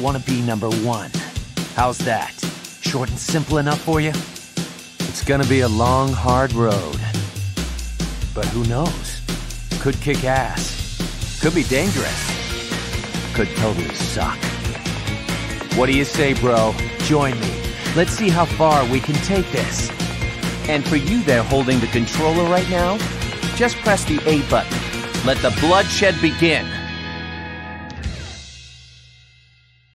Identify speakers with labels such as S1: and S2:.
S1: want to be number one. How's that? Short and simple enough for you? It's gonna be a long, hard road. But who knows? Could kick ass. Could be dangerous. Could totally suck. What do you say, bro? Join me. Let's see how far we can take this. And for you there holding the controller right now, just press the A button. Let the bloodshed begin.